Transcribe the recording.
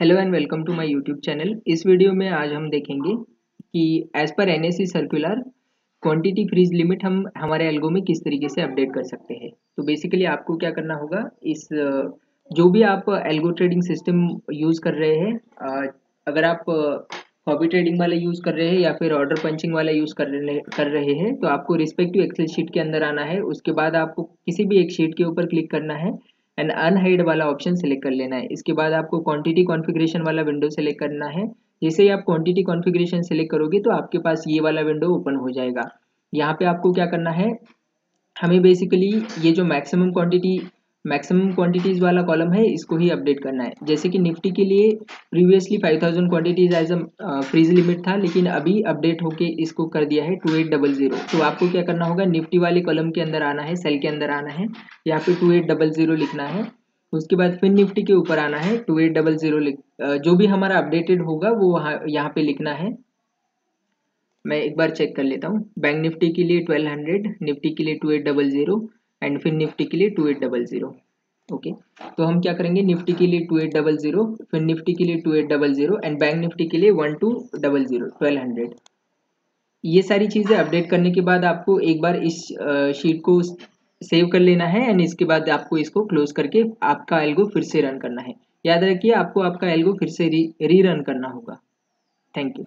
Hello and welcome to my YouTube channel इस video में आज हम देखेंगे कि as per NSE circular quantity freeze limit हम हमारे एल्गो में किस तरीके से अपडेट कर सकते हैं। तो बेसिकली आपको क्या करना होगा, इस जो भी आप एल्गो ट्रेडिंग सिस्टम यूज़ कर रहे हैं अगर आप हॉबी ट्रेडिंग वाला यूज़ कर रहे हैं या फिर ऑर्डर पंचिंग वाला यूज़ कर रहे कर रहे हैं तो आपको रिस्पेक्टिव एक्सेल शीट के अंदर आना है। उसके बाद आपको किसी भी एक शीट के ऊपर क्लिक करना है। एंड अनहाइड वाला ऑप्शन सेलेक्ट कर लेना है। इसके बाद आपको क्वांटिटी कॉन्फ़िगरेशन वाला विंडो सेलेक्ट करना है। जैसे ही आप क्वांटिटी कॉन्फ़िगरेशन सेलेक्ट करोगे तो आपके पास ये वाला विंडो ओपन हो जाएगा। यहाँ पे आपको क्या करना है? हमें बेसिकली ये जो मैक्सिमम क्वांटिटी मैक्सिमम क्वांटिटीज़ वाला कॉलम है, इसको ही अपडेट करना है। जैसे कि निफ्टी के लिए previously 5000 quantities as a freeze limit था, लेकिन अभी अपडेट होके इसको कर दिया है टू एट डबल ज़ीरो तो आपको क्या करना होगा, निफ्टी वाले कॉलम के अंदर आना है सेल के अंदर आना है, यहाँ पे टू एट डबल ज़ीरो लिखना है। उसके बाद फिर निफ्टी के ऊपर आना है टू एट डबल ज़ीरो जो भी हमारा अपडेटेड होगा, वो वहाँ, यहाँ पे लिखना है। मैं एक बार चेक कर लेता हूँ। बैंक निफ्टी के लिए ट्वेल्व हंड्रेड निफ्टी के लिए टू एट डबल ज़ीरो एंड फिर निफ्टी के लिए two eight double zero, okay? तो हम क्या करेंगे? निफ्टी के लिए टू एट डबल ज़ीरो, फिर निफ्टी के लिए two eight double zero, and bank Nifty के लिए one two double zero, twelve hundred. ये सारी चीज़ें अपडेट करने के बाद आपको एक बार इस शीट को सेव कर लेना है, एंड इसके बाद आपको इसको क्लोज करके आपका एल्गो फिर से रन करना है। याद रखिए, आपको आपका एल्गो फिर से री री रन करना होगा। Thank you